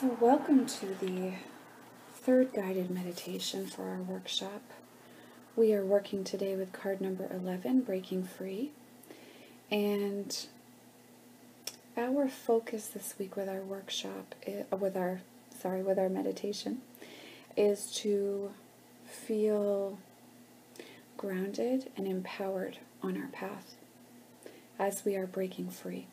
So, welcome to the third guided meditation for our workshop. We are working today with card number 11, Breaking Free. And our focus this week with our workshop, with our, sorry, with our meditation, is to feel grounded and empowered on our path as we are breaking free.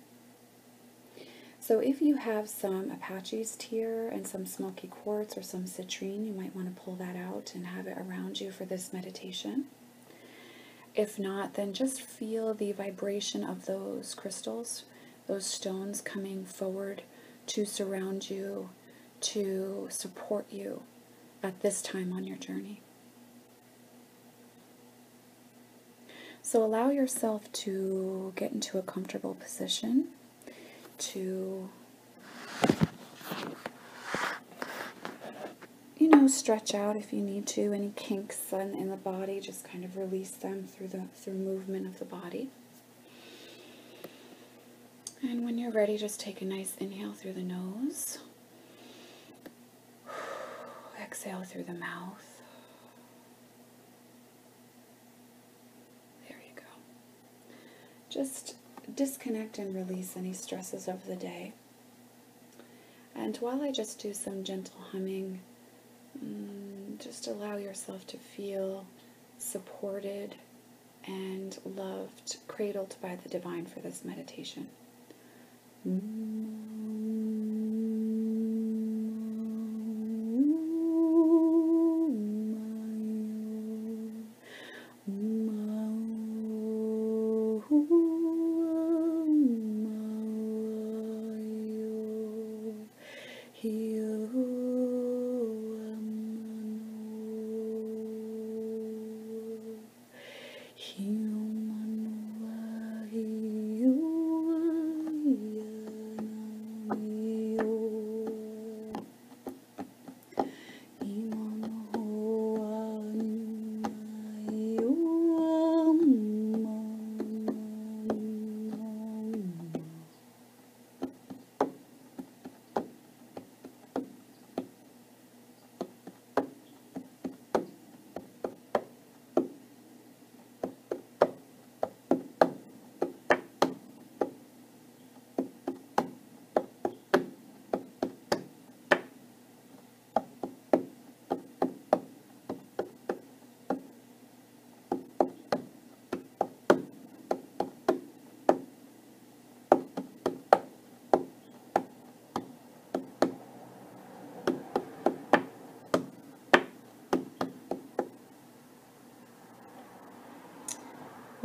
So if you have some Apache's tear and some smoky quartz or some citrine, you might want to pull that out and have it around you for this meditation. If not, then just feel the vibration of those crystals, those stones coming forward to surround you, to support you at this time on your journey. So allow yourself to get into a comfortable position to, you know, stretch out if you need to. Any kinks in, in the body, just kind of release them through the through movement of the body. And when you're ready, just take a nice inhale through the nose. Exhale through the mouth. There you go. Just disconnect and release any stresses of the day. And while I just do some gentle humming, mm, just allow yourself to feel supported and loved, cradled by the divine for this meditation.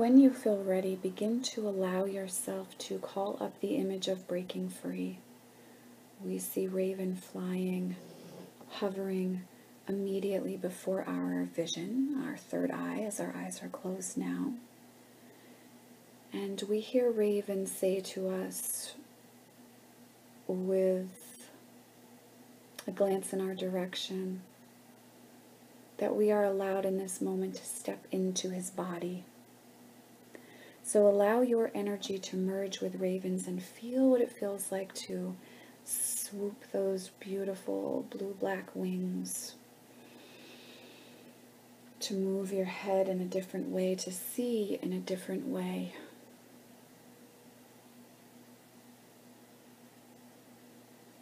When you feel ready, begin to allow yourself to call up the image of breaking free. We see Raven flying, hovering immediately before our vision, our third eye, as our eyes are closed now. And we hear Raven say to us with a glance in our direction that we are allowed in this moment to step into his body so allow your energy to merge with ravens and feel what it feels like to swoop those beautiful blue-black wings. To move your head in a different way, to see in a different way.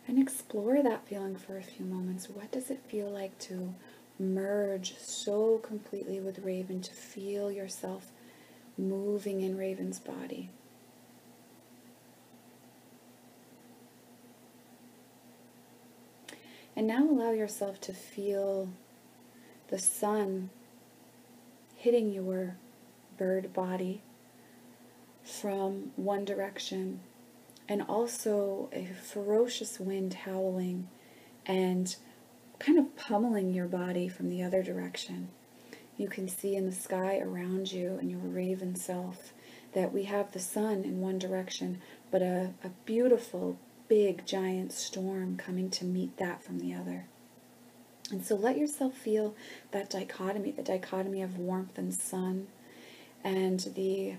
And explore that feeling for a few moments. What does it feel like to merge so completely with Raven, to feel yourself moving in Raven's body. And now allow yourself to feel the sun hitting your bird body from one direction and also a ferocious wind howling and kind of pummeling your body from the other direction you can see in the sky around you and your raven self that we have the sun in one direction, but a, a beautiful, big, giant storm coming to meet that from the other. And so let yourself feel that dichotomy, the dichotomy of warmth and sun, and the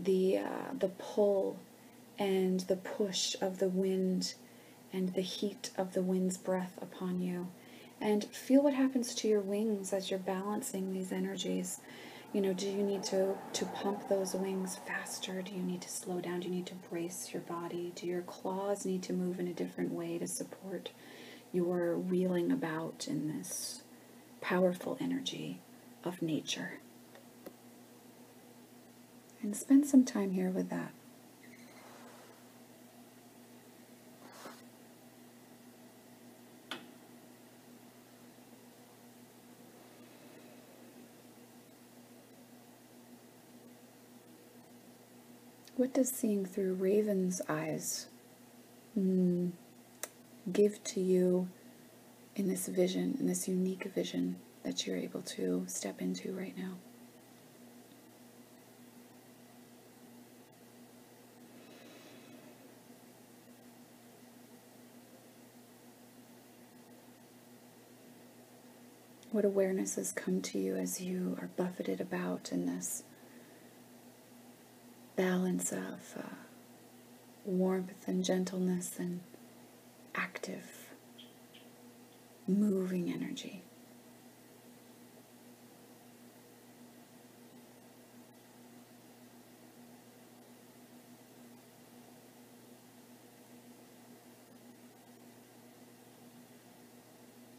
the uh, the pull and the push of the wind and the heat of the wind's breath upon you. And feel what happens to your wings as you're balancing these energies. You know, do you need to, to pump those wings faster? Do you need to slow down? Do you need to brace your body? Do your claws need to move in a different way to support your wheeling about in this powerful energy of nature? And spend some time here with that. What does seeing through Raven's eyes mm, give to you in this vision, in this unique vision that you're able to step into right now? What awareness has come to you as you are buffeted about in this balance of uh, warmth and gentleness and active, moving energy.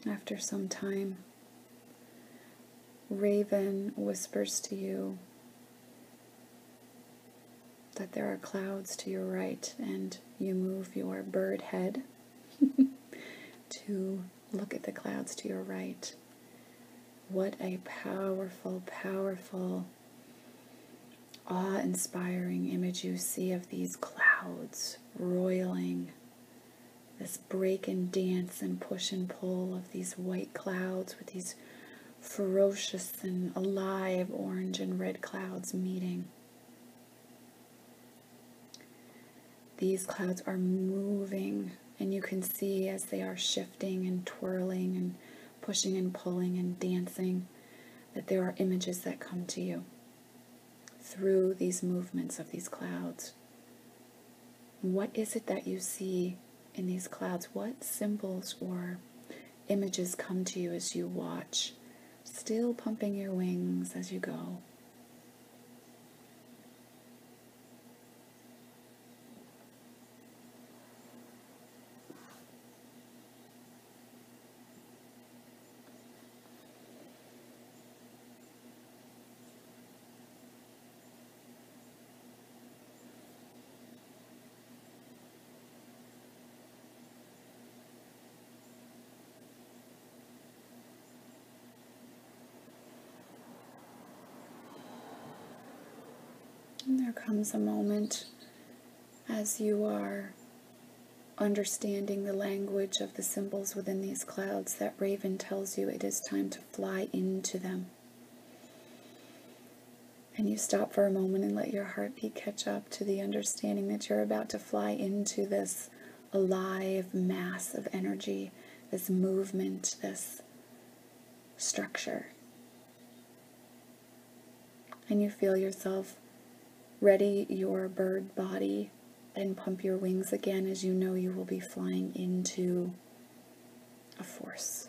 After some time, Raven whispers to you that there are clouds to your right, and you move your bird head to look at the clouds to your right. What a powerful, powerful, awe inspiring image you see of these clouds roiling. This break and dance and push and pull of these white clouds with these ferocious and alive orange and red clouds meeting. These clouds are moving, and you can see as they are shifting and twirling and pushing and pulling and dancing that there are images that come to you through these movements of these clouds. What is it that you see in these clouds? What symbols or images come to you as you watch, still pumping your wings as you go? And there comes a moment as you are understanding the language of the symbols within these clouds that Raven tells you it is time to fly into them. And you stop for a moment and let your heartbeat catch up to the understanding that you're about to fly into this alive mass of energy, this movement, this structure. And you feel yourself Ready your bird body and pump your wings again as you know you will be flying into a force.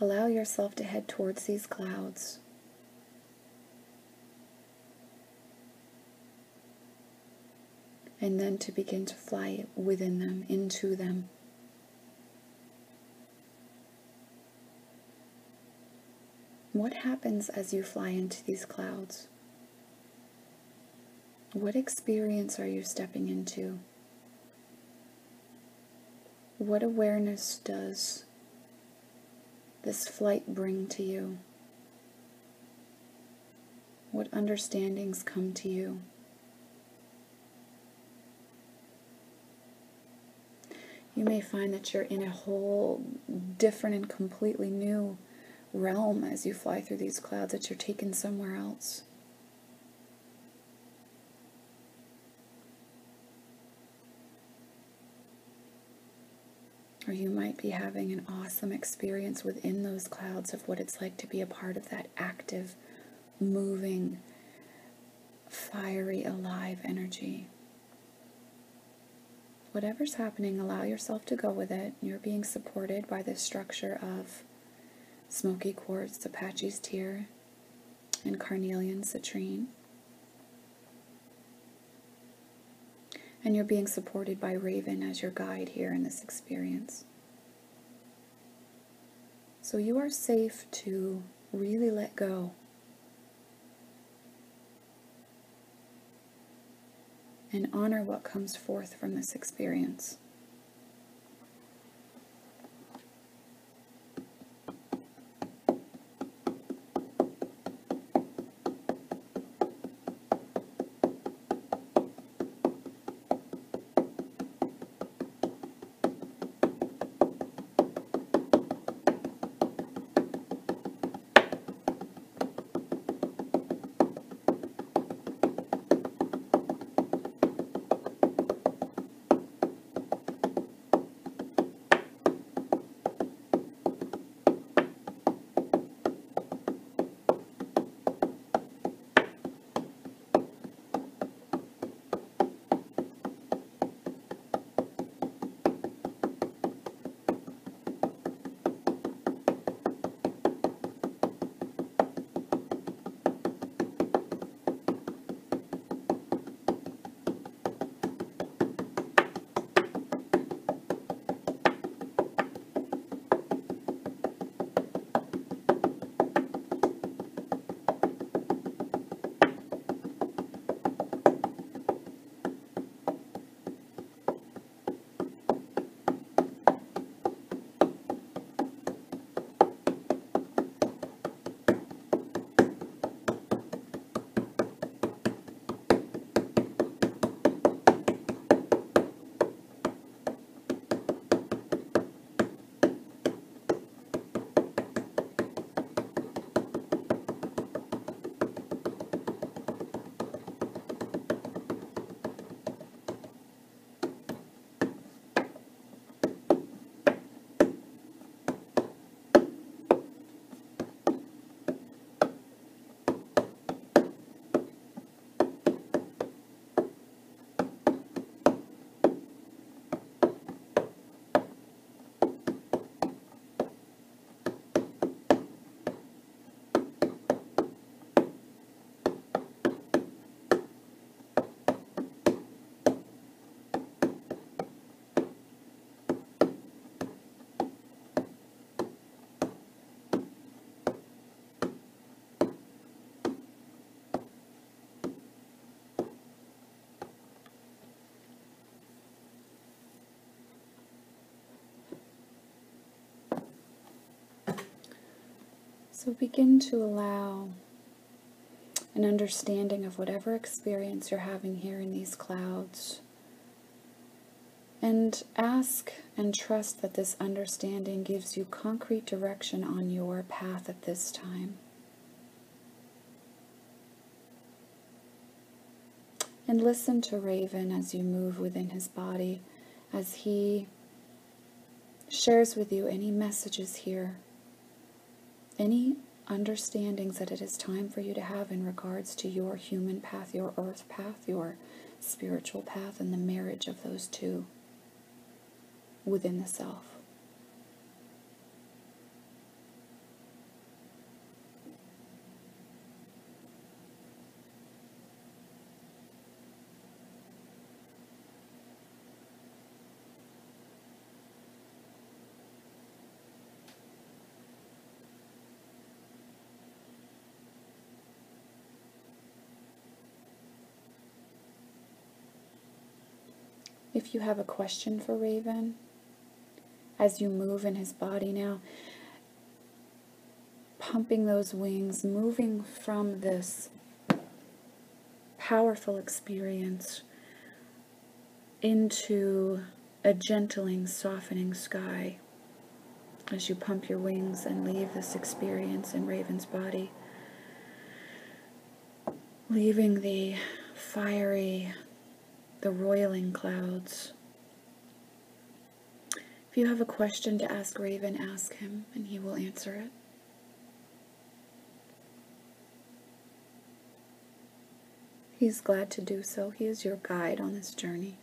Allow yourself to head towards these clouds. And then to begin to fly within them, into them. What happens as you fly into these clouds? What experience are you stepping into? What awareness does this flight bring to you? What understandings come to you? You may find that you're in a whole different and completely new realm as you fly through these clouds that you're taken somewhere else. Or you might be having an awesome experience within those clouds of what it's like to be a part of that active, moving, fiery, alive energy. Whatever's happening, allow yourself to go with it. You're being supported by this structure of smoky quartz, Apache's tear, and carnelian citrine. And you're being supported by Raven as your guide here in this experience. So you are safe to really let go. And honor what comes forth from this experience. So begin to allow an understanding of whatever experience you're having here in these clouds. And ask and trust that this understanding gives you concrete direction on your path at this time. And listen to Raven as you move within his body, as he shares with you any messages here any understandings that it is time for you to have in regards to your human path, your earth path, your spiritual path, and the marriage of those two within the self. If you have a question for Raven, as you move in his body now, pumping those wings, moving from this powerful experience into a gentling, softening sky as you pump your wings and leave this experience in Raven's body, leaving the fiery, the roiling clouds. If you have a question to ask Raven, ask him and he will answer it. He's glad to do so. He is your guide on this journey.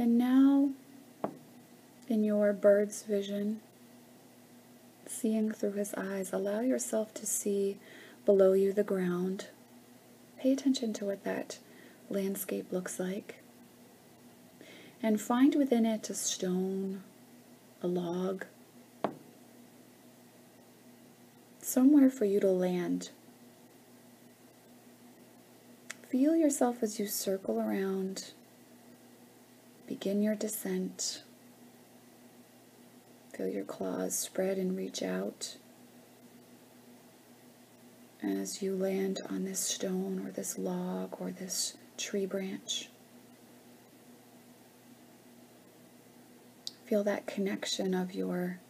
And now, in your bird's vision, seeing through his eyes, allow yourself to see below you the ground. Pay attention to what that landscape looks like. And find within it a stone, a log, somewhere for you to land. Feel yourself as you circle around Begin your descent. Feel your claws spread and reach out as you land on this stone or this log or this tree branch. Feel that connection of your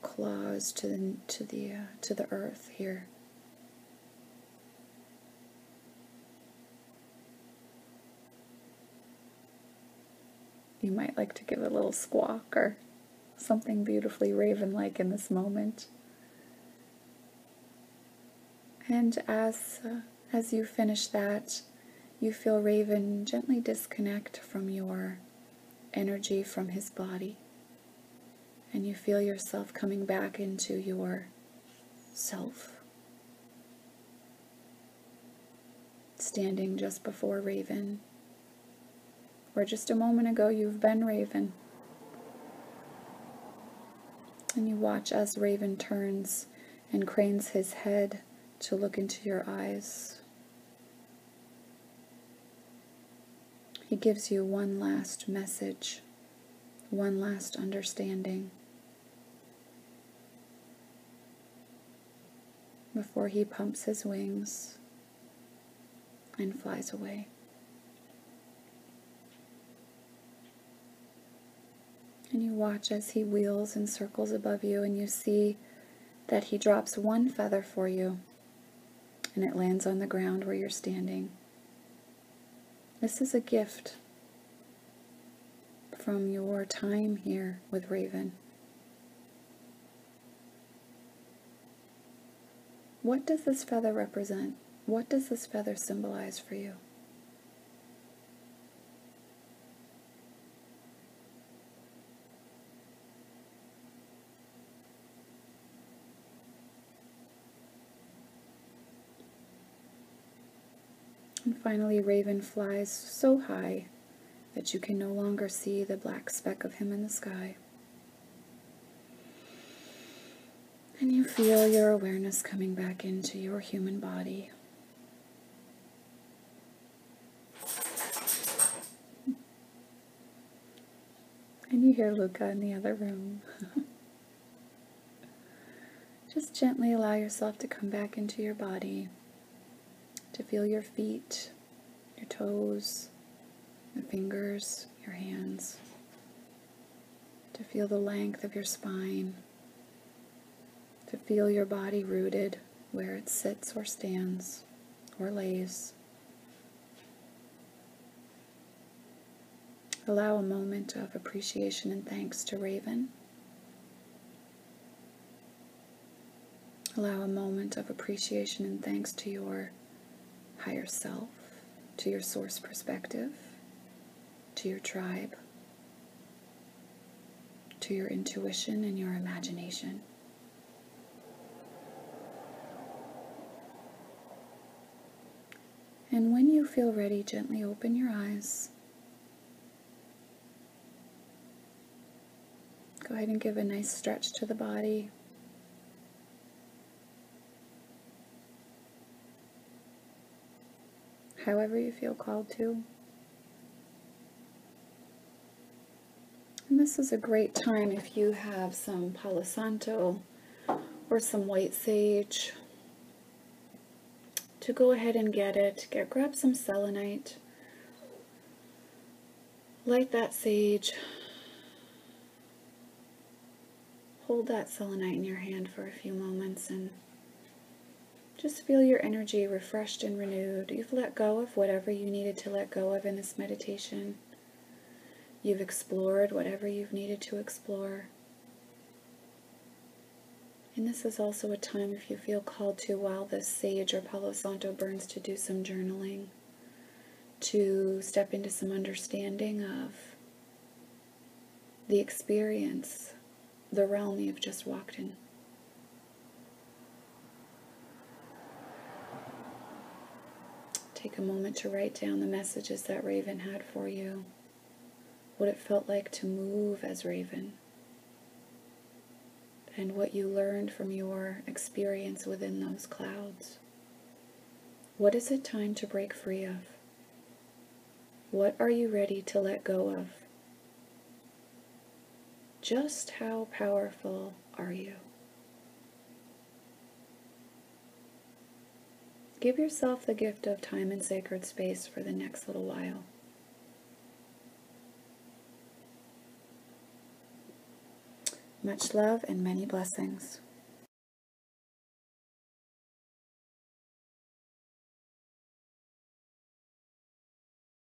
claws to the to the uh, to the earth here. You might like to give a little squawk or something beautifully raven like in this moment. And as, uh, as you finish that, you feel Raven gently disconnect from your energy from his body. And you feel yourself coming back into your self. Standing just before Raven where just a moment ago you've been Raven. And you watch as Raven turns and cranes his head to look into your eyes. He gives you one last message, one last understanding. Before he pumps his wings and flies away. And you watch as he wheels and circles above you, and you see that he drops one feather for you, and it lands on the ground where you're standing. This is a gift from your time here with Raven. What does this feather represent? What does this feather symbolize for you? And finally, Raven flies so high that you can no longer see the black speck of him in the sky. And you feel your awareness coming back into your human body. And you hear Luca in the other room. Just gently allow yourself to come back into your body to feel your feet, your toes, your fingers, your hands, to feel the length of your spine, to feel your body rooted where it sits or stands or lays. Allow a moment of appreciation and thanks to Raven. Allow a moment of appreciation and thanks to your higher self, to your source perspective, to your tribe, to your intuition and your imagination. And when you feel ready, gently open your eyes. Go ahead and give a nice stretch to the body. However you feel called to. And this is a great time if you have some Palo Santo or some white sage to go ahead and get it. Get grab some selenite. Light that sage hold that selenite in your hand for a few moments and just feel your energy refreshed and renewed. You've let go of whatever you needed to let go of in this meditation. You've explored whatever you've needed to explore. And this is also a time if you feel called to while this sage or Palo Santo burns to do some journaling, to step into some understanding of the experience, the realm you've just walked in. Take a moment to write down the messages that Raven had for you, what it felt like to move as Raven, and what you learned from your experience within those clouds. What is it time to break free of? What are you ready to let go of? Just how powerful are you? Give yourself the gift of time and sacred space for the next little while. Much love and many blessings.